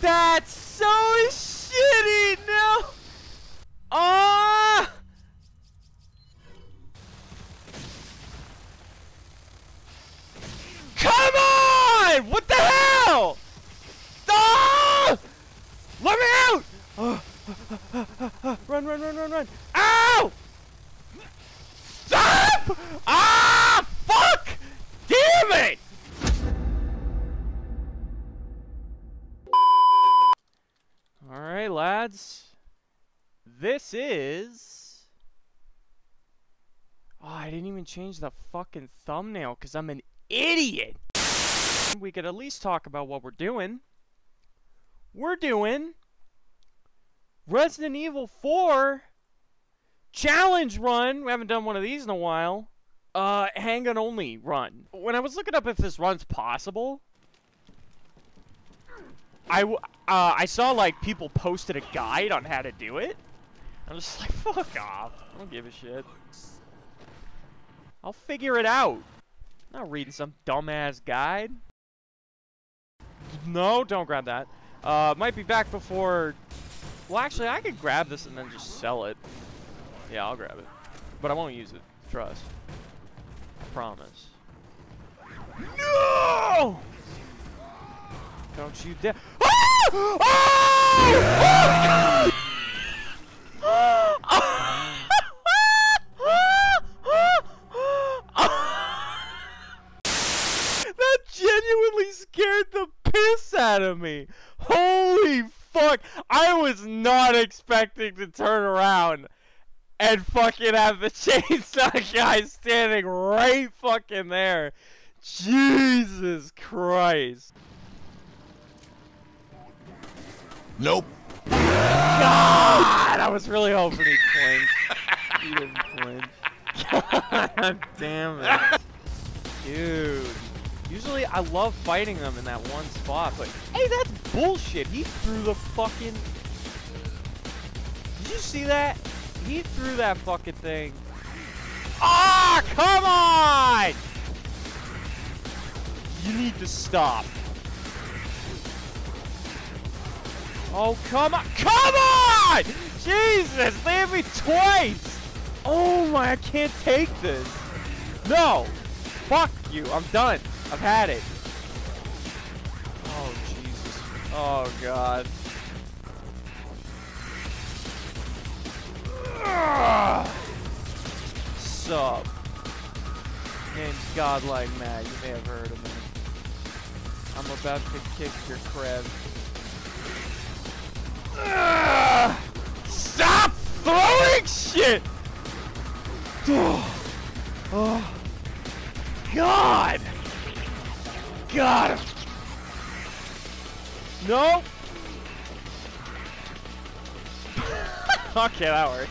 That's so shitty! No! Ah! Come on! What the hell? Ah! Let me out! Run, run, run, run, run! Ow! Stop! Ah! Fuck! Damn it! Lads. This is. Oh, I didn't even change the fucking thumbnail because I'm an idiot. We could at least talk about what we're doing. We're doing Resident Evil 4 challenge run. We haven't done one of these in a while. Uh, handgun only run. When I was looking up if this run's possible, I, uh, I saw like people posted a guide on how to do it. I'm just like, fuck off. I don't give a shit. I'll figure it out. I'm not reading some dumbass guide. No, don't grab that. Uh, might be back before... Well, actually, I could grab this and then just sell it. Yeah, I'll grab it. But I won't use it. Trust. I promise. No! Don't you dare. Ah! Oh! that genuinely scared the piss out of me. Holy fuck. I was not expecting to turn around and fucking have the chainsaw guy standing right fucking there. Jesus Christ. Nope. God, I was really hoping he'd flinch. he didn't flinch. God damn it. Dude. Usually I love fighting them in that one spot, but hey, that's bullshit. He threw the fucking... Did you see that? He threw that fucking thing. Ah, come on! You need to stop. Oh, come on. Come on! Jesus, they hit me twice! Oh my, I can't take this. No! Fuck you, I'm done. I've had it. Oh, Jesus. Oh, God. Ugh. Sup? Name's Gawdlike Matt. You may have heard of me. I'm about to kick your crab. Stop throwing shit! Oh. oh. God! God! No! okay, that worked.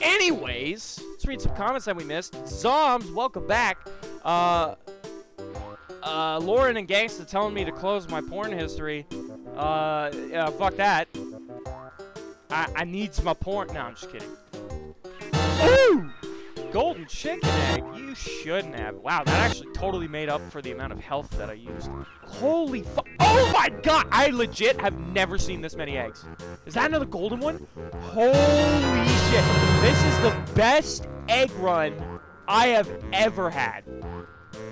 Anyways, let's read some comments that we missed. Zoms, welcome back. Uh, uh, Lauren and Gangsta telling me to close my porn history. Uh, yeah, fuck that. I, I needs my porn. No, I'm just kidding. Ooh! Golden chicken egg. You shouldn't have. Wow, that actually totally made up for the amount of health that I used. Holy fuck. Oh my god! I legit have never seen this many eggs. Is that another golden one? Holy shit. This is the best egg run I have ever had.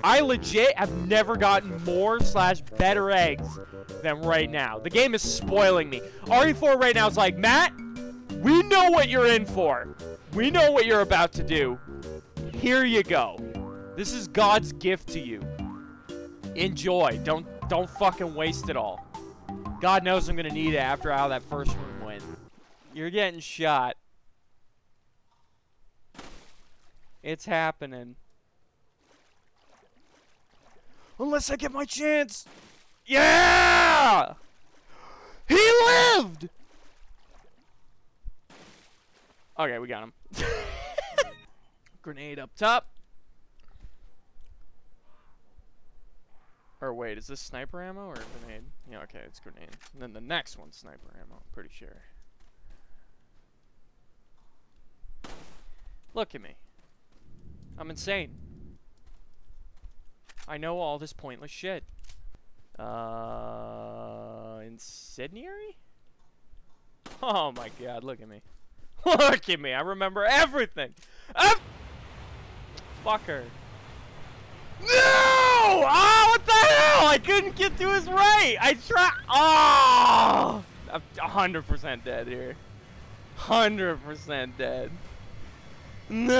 I legit have never gotten more slash better eggs than right now. The game is spoiling me. RE4 right now is like, Matt, we know what you're in for. We know what you're about to do. Here you go. This is God's gift to you. Enjoy. Don't don't fucking waste it all. God knows I'm gonna need it after how that first room went. You're getting shot. It's happening. Unless I get my chance. Yeah! He lived! Okay, we got him. Grenade up top. Or wait, is this sniper ammo or grenade? Yeah, okay, it's grenade. And then the next one's sniper ammo, I'm pretty sure. Look at me. I'm insane. I know all this pointless shit. Uh, incendiary? Oh my god, look at me. Look at me, I remember everything! Ah! Fucker. No! Oh, what the hell? I couldn't get to his right! I tried- Oh! I'm 100% dead here. 100% dead. No!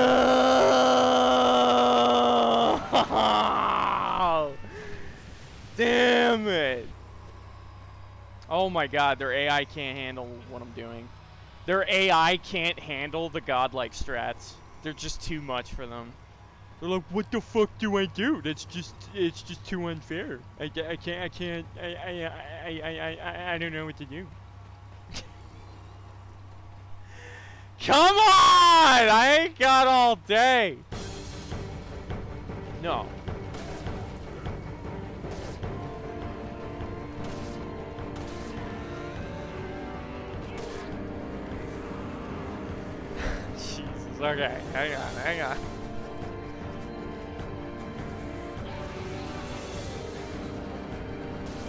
Damn it! Oh my god, their AI can't handle what I'm doing. Their AI can't handle the godlike strats. They're just too much for them. They're like, what the fuck do I do? That's just, it's just too unfair. I, I can't, I can't, I, I, I, I, I, I, don't know what to do. Come on! I ain't got all day. No. Okay. Hang on. Hang on.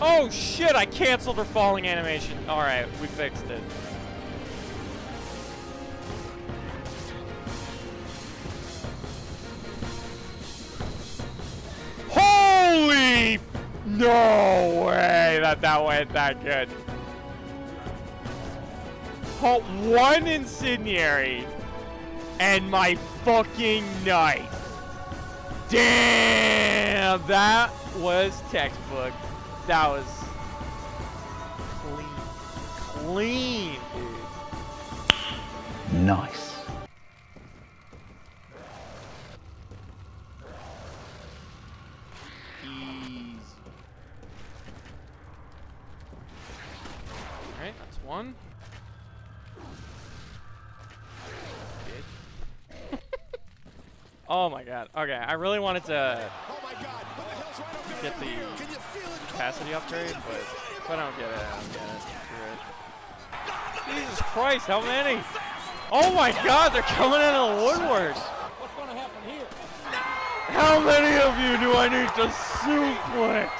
Oh shit! I canceled her falling animation. All right, we fixed it. Holy! No way that that went that good. One incendiary and my fucking knife. Damn, that was textbook. That was clean, clean, dude. Nice. Easy. Alright, that's one. Bitch. Oh my god. Okay, I really wanted to Oh my God! What the right get the here? Can you feel it? capacity upgrade, but if I don't get it, I don't get it. Screw it. Jesus Christ, how many? Oh my god, they're coming in the woodwork. What's going to happen here? How many of you do I need to suplex?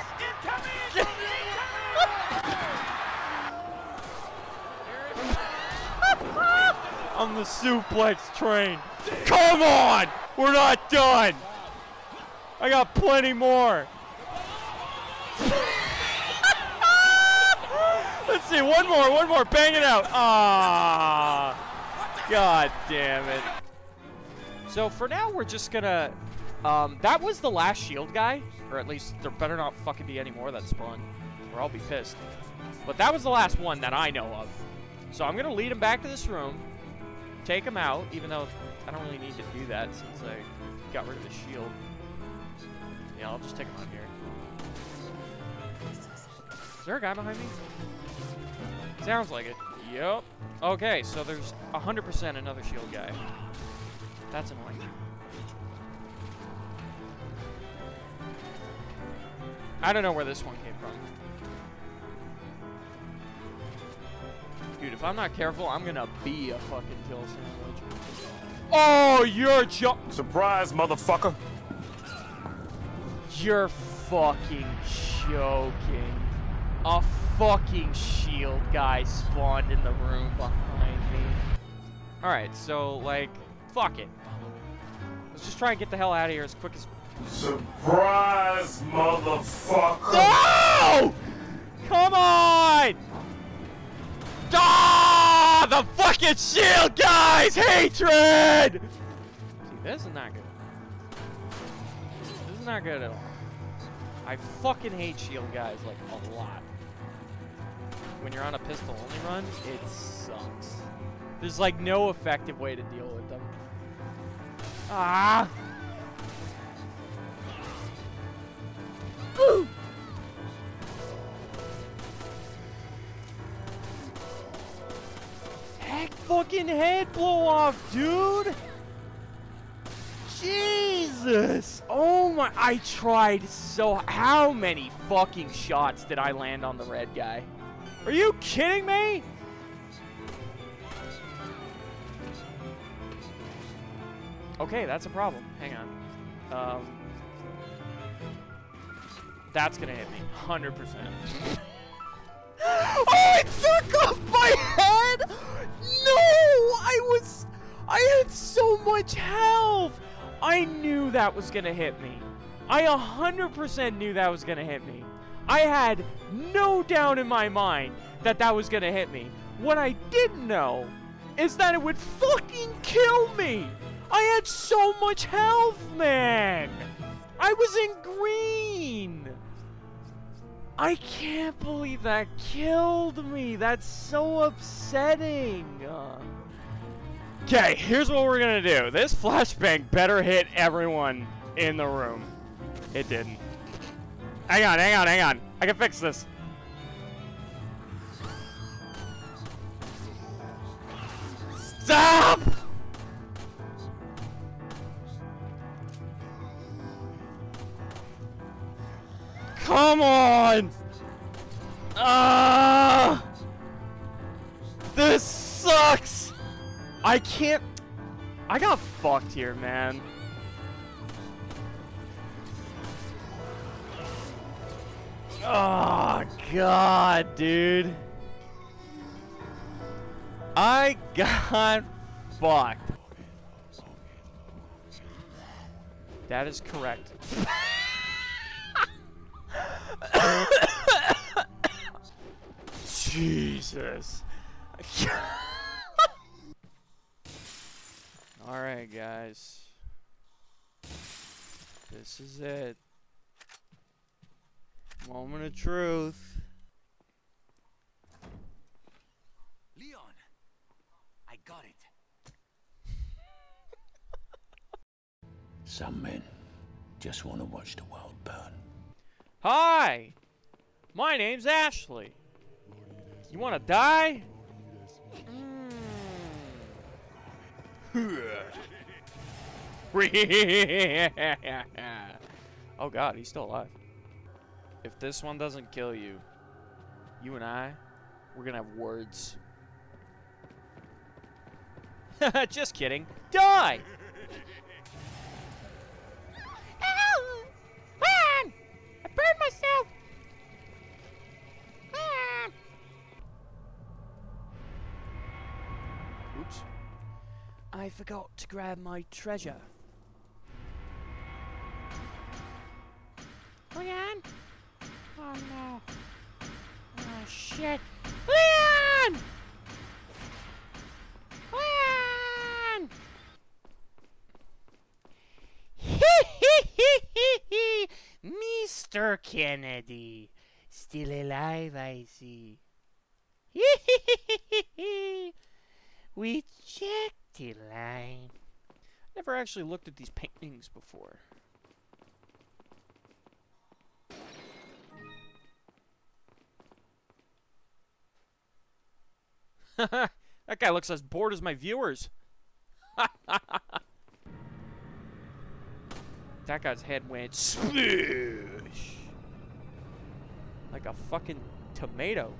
I'm the suplex train. Come on! We're not done! I got plenty more. Let's see, one more, one more, bang it out. Ah, god damn it. So for now, we're just gonna. Um, that was the last shield guy, or at least there better not fucking be any more that spawn, or I'll be pissed. But that was the last one that I know of. So I'm gonna lead him back to this room, take him out, even though I don't really need to do that since I got rid of the shield. Yeah, I'll just take him out here. Is there a guy behind me? Sounds like it. Yep. Okay, so there's 100% another shield guy. That's annoying. I don't know where this one came from. Dude, if I'm not careful, I'm gonna be a fucking kill sandwich. Oh, you're jo- Surprise, motherfucker! You're fucking joking. A fucking shield guy spawned in the room behind me. Alright, so, like, fuck it. Let's just try and get the hell out of here as quick as. Surprise, motherfucker! No! Come on! Ah! The fucking shield guys! Hatred! See, this is not good. This is not good at all. I fucking hate shield guys, like, a lot. When you're on a pistol only run, it sucks. There's, like, no effective way to deal with them. Ah! Ooh! Fucking head blow off, dude! Jesus! Oh my, I tried so, how many fucking shots did I land on the red guy? Are you kidding me? Okay, that's a problem. Hang on. Um, that's gonna hit me, 100%. Oh, it took off my head! No! I was... I had so much health! I knew that was gonna hit me. I 100% knew that was gonna hit me. I had no doubt in my mind that that was gonna hit me. What I didn't know is that it would fucking kill me! I had so much health, man! I was in green! I can't believe that killed me! That's so upsetting! Okay, here's what we're gonna do. This flashbang better hit everyone in the room. It didn't. Hang on, hang on, hang on. I can fix this. Stop! Come on! Ah! This sucks! I can't... I got fucked here, man. Oh, God, dude. I got fucked. That is correct. Jesus. Alright, guys. This is it. Moment of truth. Leon, I got it. Some men just want to watch the world burn. Hi! My name's Ashley. You wanna die? Hmm. oh god, he's still alive. If this one doesn't kill you, you and I, we're gonna have words. Just kidding. Die! I forgot to grab my treasure. Leon! Oh no. Oh shit. Leon! Leon! Mr. Kennedy. Still alive, I see. we checked line. Never actually looked at these paintings before. that guy looks as bored as my viewers. that guy's head went splish like a fucking tomato.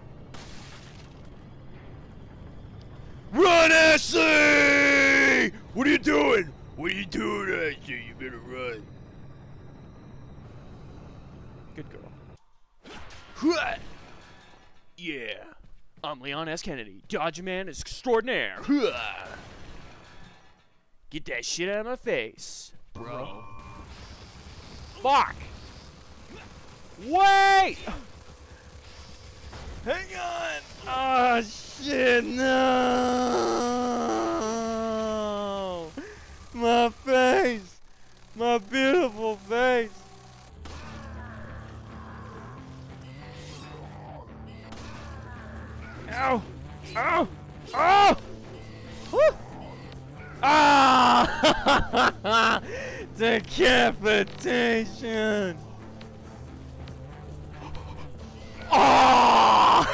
Run, Ashley! What are you doing? What are you doing, Ashley? You better run. Good girl. Yeah. I'm Leon S. Kennedy, Dodge Man is extraordinaire. Get that shit out of my face, bro. Fuck! Wait! Hang on! Oh shit, no! My face! My beautiful face! Ow! Ow! Oh! Woo! Ah! Decapitation! Oh!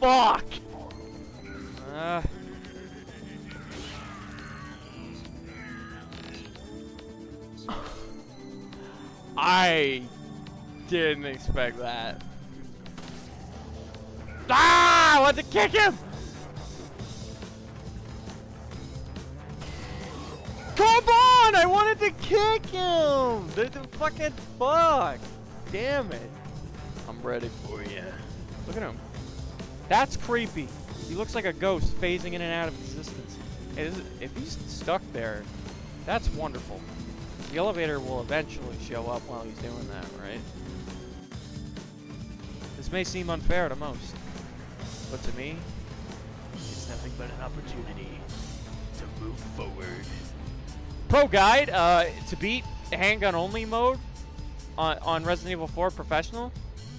Fuck! I didn't expect that. Ah! I want to kick him! Come on! I wanted to kick him! The, the fucking fuck! Damn it. I'm ready for you. Look at him. That's creepy. He looks like a ghost phasing in and out of existence. Is- if he's stuck there, that's wonderful. The elevator will eventually show up while he's doing that, right? This may seem unfair to most, but to me, It's nothing but an opportunity to move forward. Pro Guide, uh, to beat handgun only mode on, on Resident Evil 4 Professional,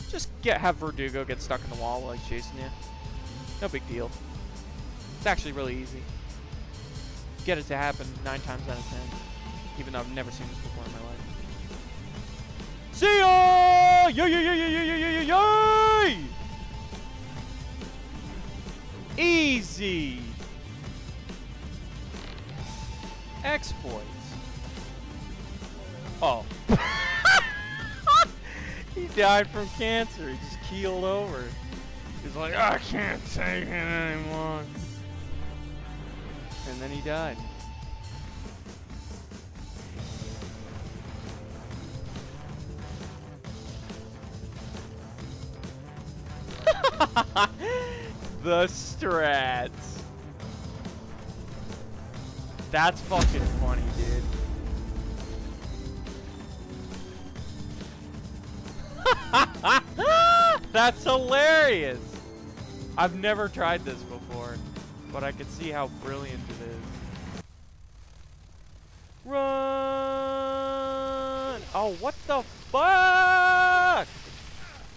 just get have Verdugo get stuck in the wall while he's chasing you. No big deal. It's actually really easy. Get it to happen nine times out of ten, even though I've never seen this before in my life. See ya! Yo yo yo yo yo yo yo yo! Easy. Exploits. Oh. he died from cancer. He just keeled over. He's like, I can't take it anymore. And then he died. the strats. That's fucking funny, dude. That's hilarious. I've never tried this before, but I can see how brilliant it is. Run! Oh, what the fuck?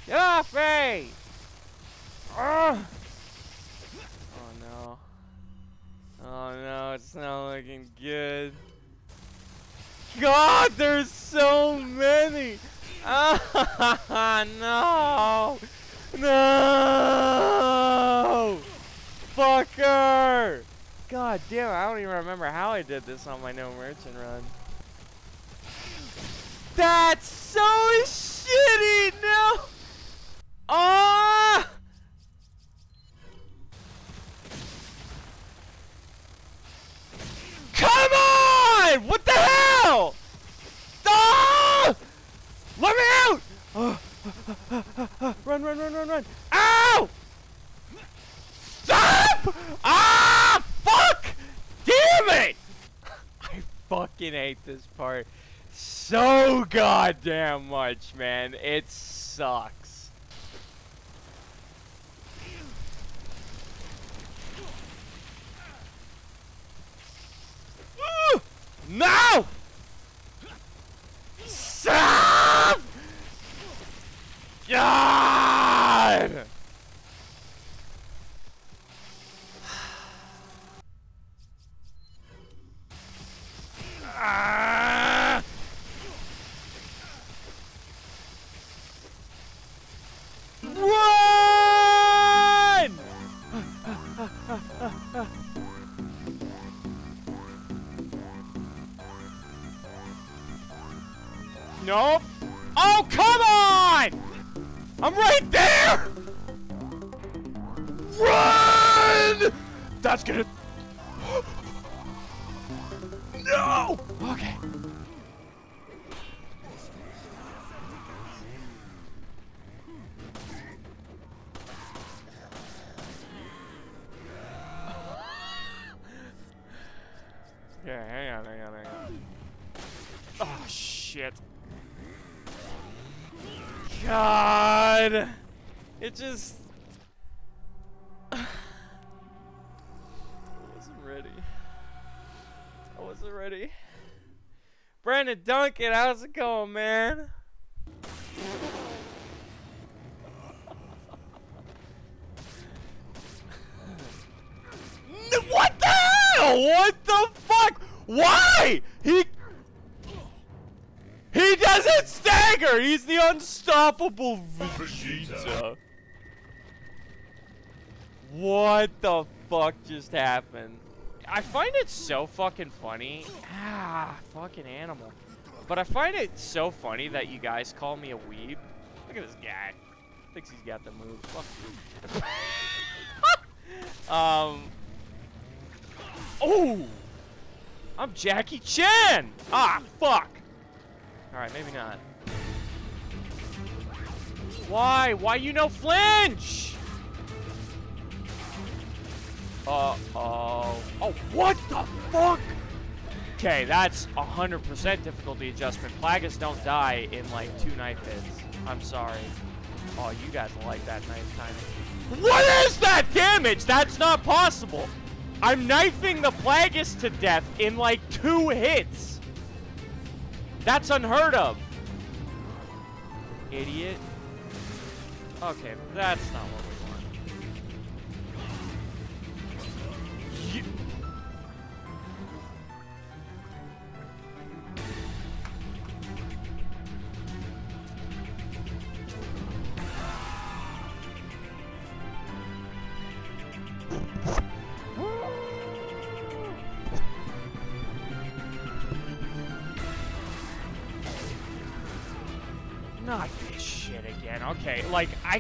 Get off me! Ugh. Oh no. Oh no, it's not looking good. God, there's so many! Ah, no! No! Fucker! God damn, I don't even remember how I did this on my no merchant run. That's so shitty! No! Ah! Come What the hell? Ah! Let me out! Run, run, run, run, run. Ow! Stop! Ah! Fuck! Damn it! I fucking hate this part so goddamn much, man. It sucks. Ooh! No! Stop! God! Nope. Oh, come on! I'm right there! Run! That's gonna... It just... I wasn't ready. I wasn't ready. Brandon Duncan, how's it going, man? What the hell? What the fuck? Why? He he doesn't stagger. He's the unstoppable Vegeta. What the fuck just happened? I find it so fucking funny. Ah, fucking animal. But I find it so funny that you guys call me a weeb. Look at this guy. Thinks he's got the move. Fuck you. um. Oh! I'm Jackie Chan! Ah, fuck! Alright, maybe not. Why? Why you no flinch? Uh oh. Oh, what the fuck? Okay, that's 100% difficulty adjustment. Plagas don't die in like two knife hits. I'm sorry. Oh, you guys like that knife timing. What is that damage? That's not possible. I'm knifing the Plagas to death in like two hits. That's unheard of. Idiot. Okay, that's not what we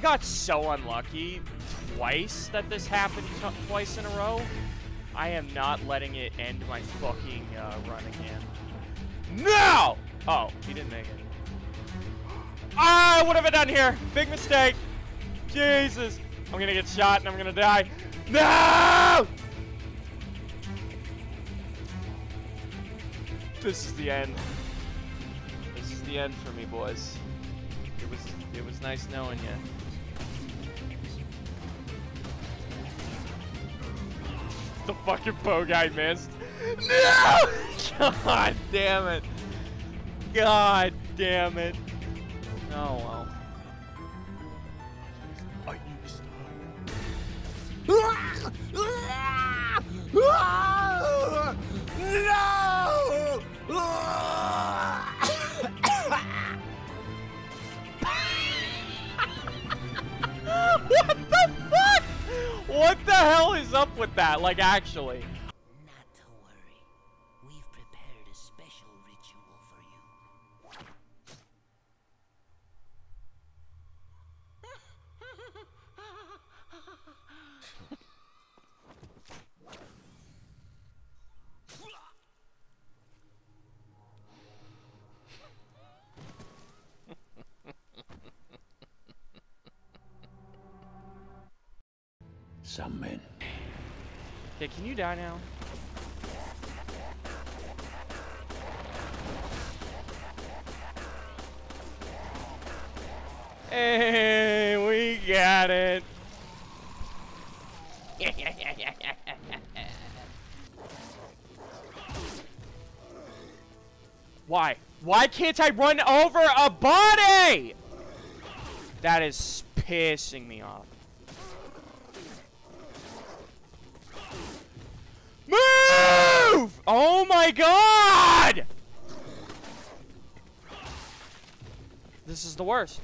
got so unlucky twice that this happened twice in a row. I am not letting it end my fucking uh, run again. No! Oh, he didn't make it. Ah, what have I done here? Big mistake. Jesus. I'm gonna get shot and I'm gonna die. No! This is the end. This is the end for me, boys. It was it was nice knowing you. The fucking bow guy missed. No! God damn it. God damn it. Oh well. What the hell is up with that? Like actually. Not to worry. We've prepared a special ritual for you. Okay, can you die now? Hey, we got it. Why? Why can't I run over a body? That is pissing me off. Oh my god! This is the worst.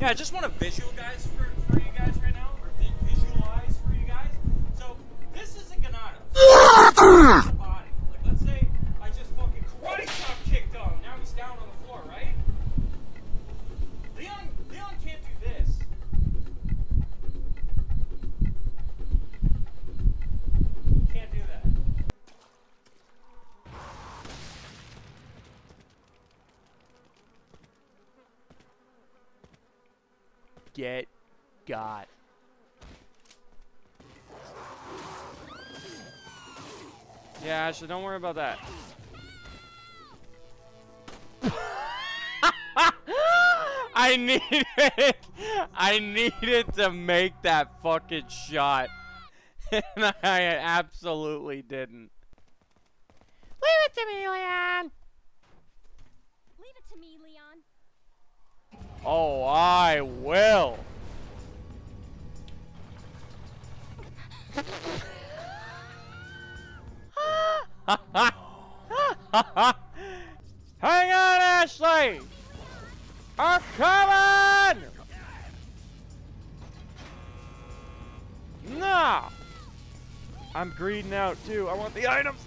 Yeah, I just want to visual guys for, for you guys right now, or visualize for you guys. So this is a Ganado. body. Like let's say I just fucking karate chop kicked him. Now he's down on the floor, right? Leon, Leon can't do this. Can't do that. Get got. Yeah, Ashley, don't worry about that. I needed I needed to make that fucking shot. And I absolutely didn't. Leave it to me, Leon. Leave it to me, Leon. Oh, I will. Hang on, Ashley! I'm coming! No! I'm greeding out too. I want the items.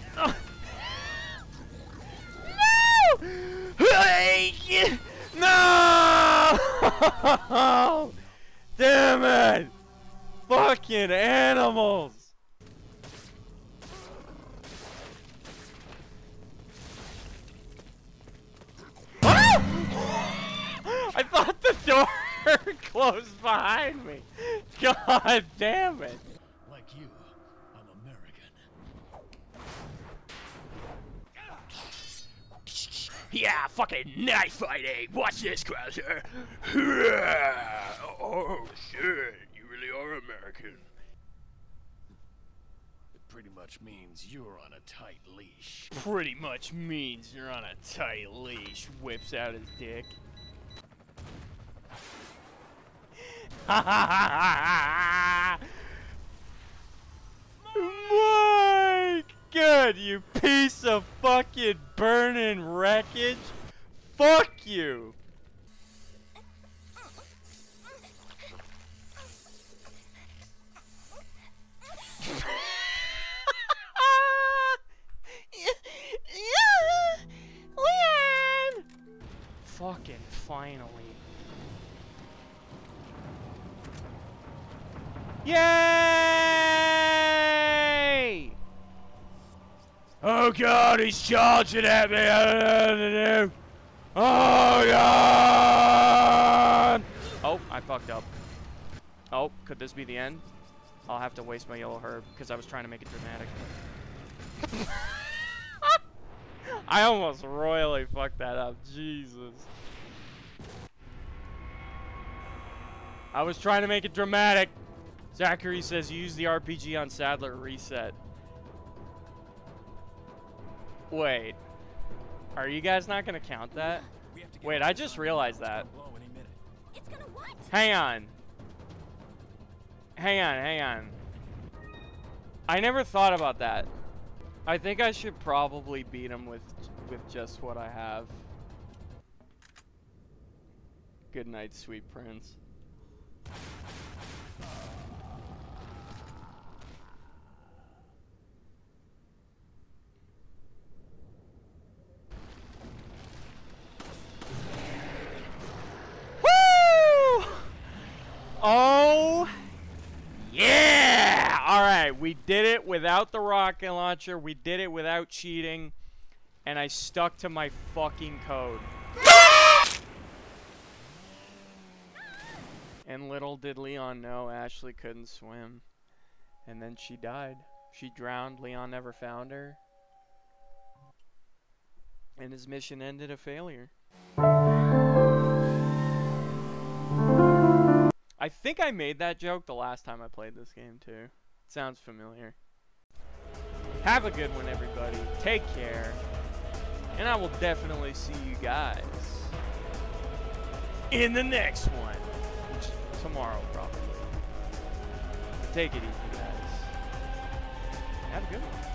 Oh Damn it! Fucking animals! I thought the door closed behind me. God damn it. Knife fighting. Watch this, Krauser. Oh, shit. You really are American. It pretty much means you're on a tight leash. Pretty much means you're on a tight leash. Whips out his dick. Mike! Good, you piece of fucking burning wreckage. Fuck you. Leon! Fucking finally. Yay! Oh god, he's charging at me. I don't know what to do. Oh god! Oh, I fucked up. Oh, could this be the end? I'll have to waste my yellow herb because I was trying to make it dramatic. I almost royally fucked that up. Jesus. I was trying to make it dramatic. Zachary says use the RPG on Sadler reset. Wait. Are you guys not going to count that? Wait, I just realized that. Hang on. Hang on, hang on. I never thought about that. I think I should probably beat him with with just what I have. Good night, sweet prince. Woo! Oh, yeah! All right, we did it without the rocket launcher. We did it without cheating, and I stuck to my fucking code. and little did Leon know Ashley couldn't swim, and then she died. She drowned. Leon never found her, and his mission ended a failure. I think I made that joke the last time I played this game too. Sounds familiar. Have a good one, everybody. Take care. And I will definitely see you guys in the next one. Which tomorrow, probably. Take it easy, guys. Have a good one.